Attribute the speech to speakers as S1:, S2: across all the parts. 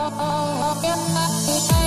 S1: Oh, oh, oh,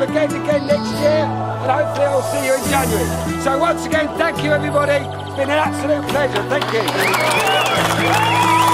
S1: weekend again next year, and hopefully I'll see you in January. So once again, thank you everybody. It's been an absolute pleasure. Thank you.